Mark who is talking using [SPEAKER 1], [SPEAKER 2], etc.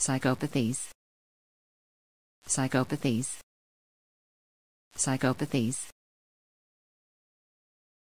[SPEAKER 1] Psychopathies. Psychopathies. Psychopathies.